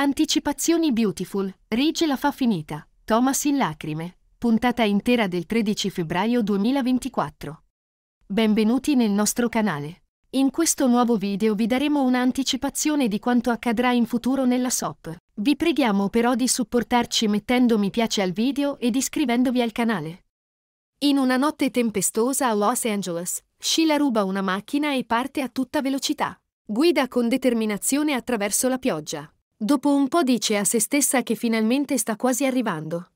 Anticipazioni Beautiful, Ridge la fa finita, Thomas in lacrime, puntata intera del 13 febbraio 2024. Benvenuti nel nostro canale. In questo nuovo video vi daremo un'anticipazione di quanto accadrà in futuro nella SOP. Vi preghiamo però di supportarci mettendo mi piace al video ed iscrivendovi al canale. In una notte tempestosa a Los Angeles, Sheila ruba una macchina e parte a tutta velocità. Guida con determinazione attraverso la pioggia. Dopo un po' dice a se stessa che finalmente sta quasi arrivando.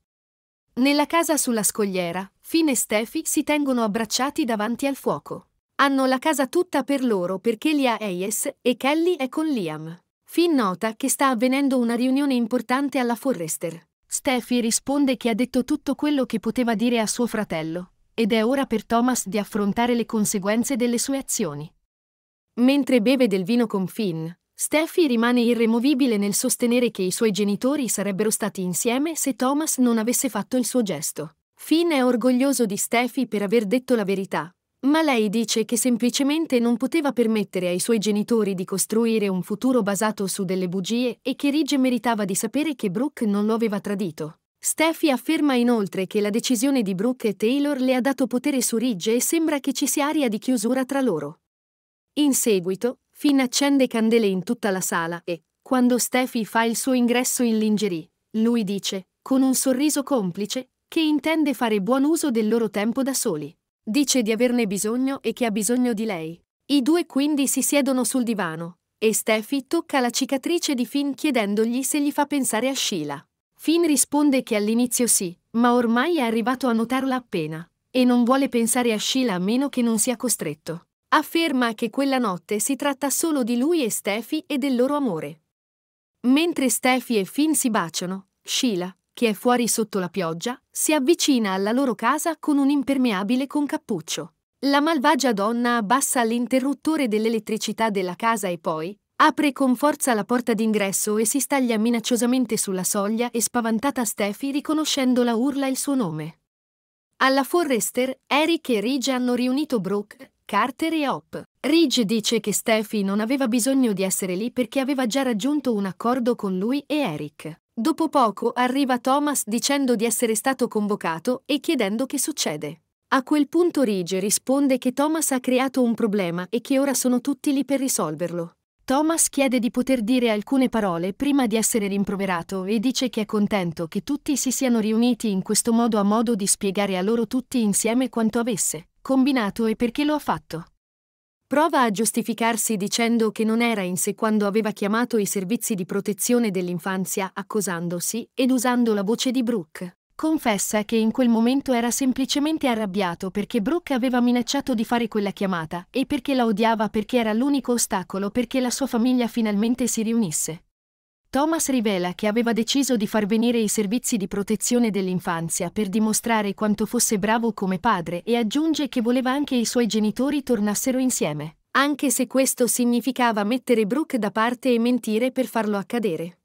Nella casa sulla scogliera, Finn e Steffi si tengono abbracciati davanti al fuoco. Hanno la casa tutta per loro perché Lia Hayes e Kelly è con Liam. Finn nota che sta avvenendo una riunione importante alla Forrester. Steffi risponde che ha detto tutto quello che poteva dire a suo fratello, ed è ora per Thomas di affrontare le conseguenze delle sue azioni. Mentre beve del vino con Finn, Steffi rimane irremovibile nel sostenere che i suoi genitori sarebbero stati insieme se Thomas non avesse fatto il suo gesto. Finn è orgoglioso di Steffi per aver detto la verità, ma lei dice che semplicemente non poteva permettere ai suoi genitori di costruire un futuro basato su delle bugie e che Ridge meritava di sapere che Brooke non lo aveva tradito. Steffi afferma inoltre che la decisione di Brooke e Taylor le ha dato potere su Ridge e sembra che ci sia aria di chiusura tra loro. In seguito, Finn accende candele in tutta la sala e, quando Steffi fa il suo ingresso in lingerie, lui dice, con un sorriso complice, che intende fare buon uso del loro tempo da soli. Dice di averne bisogno e che ha bisogno di lei. I due quindi si siedono sul divano, e Steffi tocca la cicatrice di Finn chiedendogli se gli fa pensare a Sheila. Finn risponde che all'inizio sì, ma ormai è arrivato a notarla appena, e non vuole pensare a Sheila a meno che non sia costretto. Afferma che quella notte si tratta solo di lui e Steffi e del loro amore. Mentre Steffi e Finn si baciano, Sheila, che è fuori sotto la pioggia, si avvicina alla loro casa con un impermeabile con cappuccio. La malvagia donna abbassa l'interruttore dell'elettricità della casa e poi apre con forza la porta d'ingresso e si staglia minacciosamente sulla soglia e spaventata Steffi riconoscendola urla il suo nome. Alla Forrester, Eric e Ridge hanno riunito Brooke, Carter e Hop. Ridge dice che Steffi non aveva bisogno di essere lì perché aveva già raggiunto un accordo con lui e Eric. Dopo poco arriva Thomas dicendo di essere stato convocato e chiedendo che succede. A quel punto Ridge risponde che Thomas ha creato un problema e che ora sono tutti lì per risolverlo. Thomas chiede di poter dire alcune parole prima di essere rimproverato e dice che è contento che tutti si siano riuniti in questo modo a modo di spiegare a loro tutti insieme quanto avesse combinato e perché lo ha fatto. Prova a giustificarsi dicendo che non era in sé quando aveva chiamato i servizi di protezione dell'infanzia accusandosi ed usando la voce di Brooke. Confessa che in quel momento era semplicemente arrabbiato perché Brooke aveva minacciato di fare quella chiamata e perché la odiava perché era l'unico ostacolo perché la sua famiglia finalmente si riunisse. Thomas rivela che aveva deciso di far venire i servizi di protezione dell'infanzia per dimostrare quanto fosse bravo come padre e aggiunge che voleva anche i suoi genitori tornassero insieme, anche se questo significava mettere Brooke da parte e mentire per farlo accadere.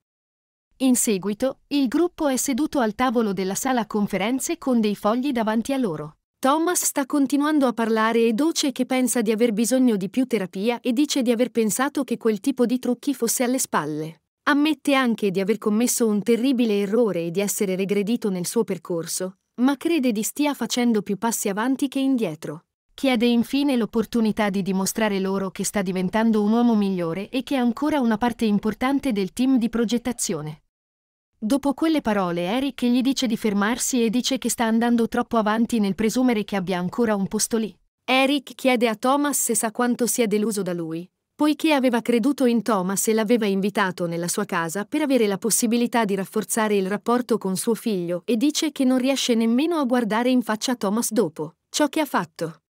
In seguito, il gruppo è seduto al tavolo della sala conferenze con dei fogli davanti a loro. Thomas sta continuando a parlare e Doce che pensa di aver bisogno di più terapia e dice di aver pensato che quel tipo di trucchi fosse alle spalle. Ammette anche di aver commesso un terribile errore e di essere regredito nel suo percorso, ma crede di stia facendo più passi avanti che indietro. Chiede infine l'opportunità di dimostrare loro che sta diventando un uomo migliore e che è ancora una parte importante del team di progettazione. Dopo quelle parole Eric gli dice di fermarsi e dice che sta andando troppo avanti nel presumere che abbia ancora un posto lì. Eric chiede a Thomas se sa quanto sia deluso da lui, poiché aveva creduto in Thomas e l'aveva invitato nella sua casa per avere la possibilità di rafforzare il rapporto con suo figlio e dice che non riesce nemmeno a guardare in faccia Thomas dopo ciò che ha fatto.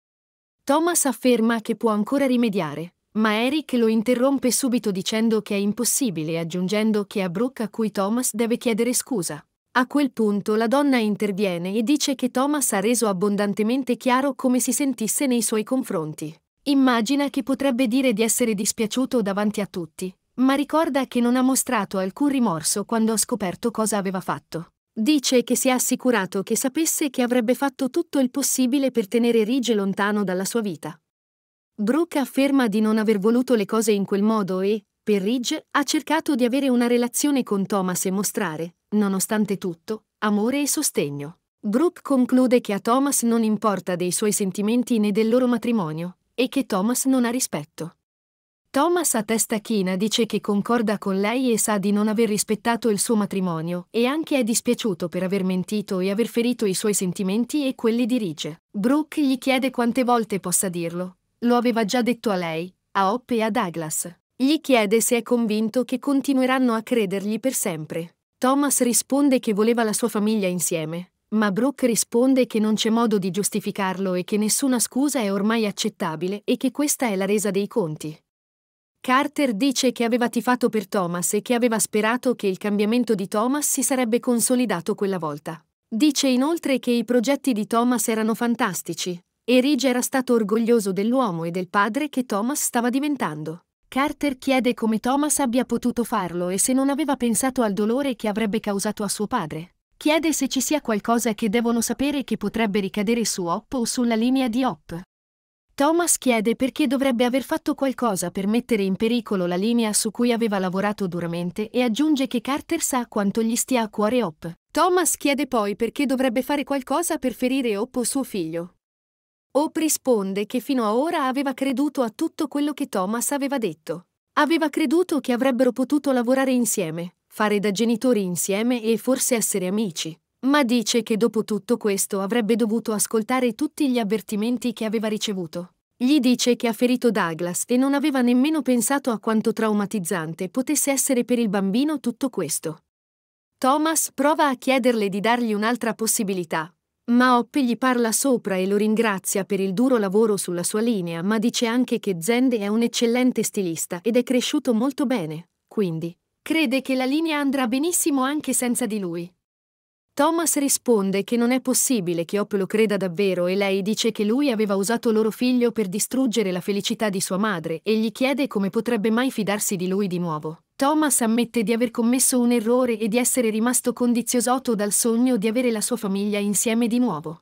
Thomas afferma che può ancora rimediare, ma Eric lo interrompe subito dicendo che è impossibile e aggiungendo che è Brooke a cui Thomas deve chiedere scusa. A quel punto la donna interviene e dice che Thomas ha reso abbondantemente chiaro come si sentisse nei suoi confronti. Immagina che potrebbe dire di essere dispiaciuto davanti a tutti, ma ricorda che non ha mostrato alcun rimorso quando ha scoperto cosa aveva fatto. Dice che si è assicurato che sapesse che avrebbe fatto tutto il possibile per tenere Ridge lontano dalla sua vita. Brooke afferma di non aver voluto le cose in quel modo e, Per Ridge ha cercato di avere una relazione con Thomas e mostrare, nonostante tutto, amore e sostegno. Brooke conclude che a Thomas non importa dei suoi sentimenti né del loro matrimonio, e che Thomas non ha rispetto. Thomas a testa china dice che concorda con lei e sa di non aver rispettato il suo matrimonio e anche è dispiaciuto per aver mentito e aver ferito i suoi sentimenti e quelli di Ridge. Brooke gli chiede quante volte possa dirlo. Lo aveva già detto a lei, a Hop e a Douglas. Gli chiede se è convinto che continueranno a credergli per sempre. Thomas risponde che voleva la sua famiglia insieme, ma Brooke risponde che non c'è modo di giustificarlo e che nessuna scusa è ormai accettabile e che questa è la resa dei conti. Carter dice che aveva tifato per Thomas e che aveva sperato che il cambiamento di Thomas si sarebbe consolidato quella volta. Dice inoltre che i progetti di Thomas erano fantastici, e Ridge era stato orgoglioso dell'uomo e del padre che Thomas stava diventando. Carter chiede come Thomas abbia potuto farlo e se non aveva pensato al dolore che avrebbe causato a suo padre. Chiede se ci sia qualcosa che devono sapere che potrebbe ricadere su Hop o sulla linea di Hop. Thomas chiede perché dovrebbe aver fatto qualcosa per mettere in pericolo la linea su cui aveva lavorato duramente e aggiunge che Carter sa quanto gli stia a cuore Hop. Thomas chiede poi perché dovrebbe fare qualcosa per ferire Hop o suo figlio. Hop risponde che fino a ora aveva creduto a tutto quello che Thomas aveva detto. Aveva creduto che avrebbero potuto lavorare insieme, fare da genitori insieme e forse essere amici ma dice che dopo tutto questo avrebbe dovuto ascoltare tutti gli avvertimenti che aveva ricevuto. Gli dice che ha ferito Douglas e non aveva nemmeno pensato a quanto traumatizzante potesse essere per il bambino tutto questo. Thomas prova a chiederle di dargli un'altra possibilità, ma Hoppe gli parla sopra e lo ringrazia per il duro lavoro sulla sua linea, ma dice anche che Zende è un eccellente stilista ed è cresciuto molto bene, quindi crede che la linea andrà benissimo anche senza di lui. Thomas risponde che non è possibile che Hop lo creda davvero e lei dice che lui aveva usato loro figlio per distruggere la felicità di sua madre e gli chiede come potrebbe mai fidarsi di lui di nuovo. Thomas ammette di aver commesso un errore e di essere rimasto condiziosato dal sogno di avere la sua famiglia insieme di nuovo.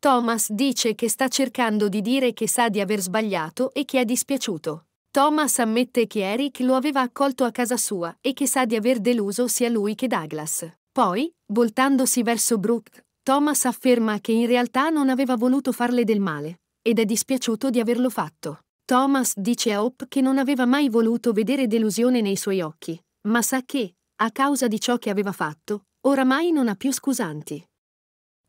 Thomas dice che sta cercando di dire che sa di aver sbagliato e che è dispiaciuto. Thomas ammette che Eric lo aveva accolto a casa sua e che sa di aver deluso sia lui che Douglas. Poi, voltandosi verso Brooke, Thomas afferma che in realtà non aveva voluto farle del male, ed è dispiaciuto di averlo fatto. Thomas dice a Hope che non aveva mai voluto vedere delusione nei suoi occhi, ma sa che, a causa di ciò che aveva fatto, oramai non ha più scusanti.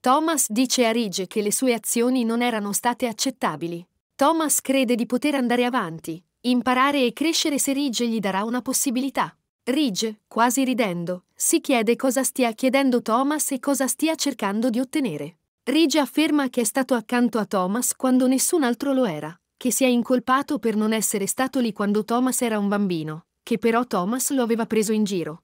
Thomas dice a Ridge che le sue azioni non erano state accettabili. Thomas crede di poter andare avanti, imparare e crescere se Ridge gli darà una possibilità. Ridge, quasi ridendo, si chiede cosa stia chiedendo Thomas e cosa stia cercando di ottenere. Ridge afferma che è stato accanto a Thomas quando nessun altro lo era, che si è incolpato per non essere stato lì quando Thomas era un bambino, che però Thomas lo aveva preso in giro.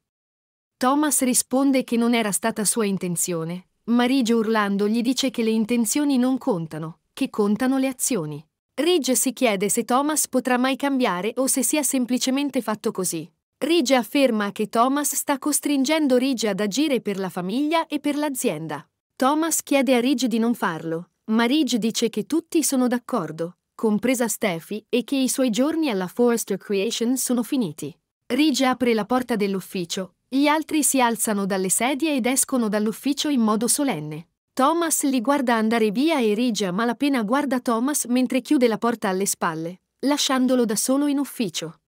Thomas risponde che non era stata sua intenzione, ma Ridge urlando gli dice che le intenzioni non contano, che contano le azioni. Ridge si chiede se Thomas potrà mai cambiare o se sia semplicemente fatto così. Ridge afferma che Thomas sta costringendo Ridge ad agire per la famiglia e per l'azienda. Thomas chiede a Ridge di non farlo, ma Ridge dice che tutti sono d'accordo, compresa Steffi, e che i suoi giorni alla Forrester Creation sono finiti. Ridge apre la porta dell'ufficio, gli altri si alzano dalle sedie ed escono dall'ufficio in modo solenne. Thomas li guarda andare via e Ridge a malapena guarda Thomas mentre chiude la porta alle spalle, lasciandolo da solo in ufficio.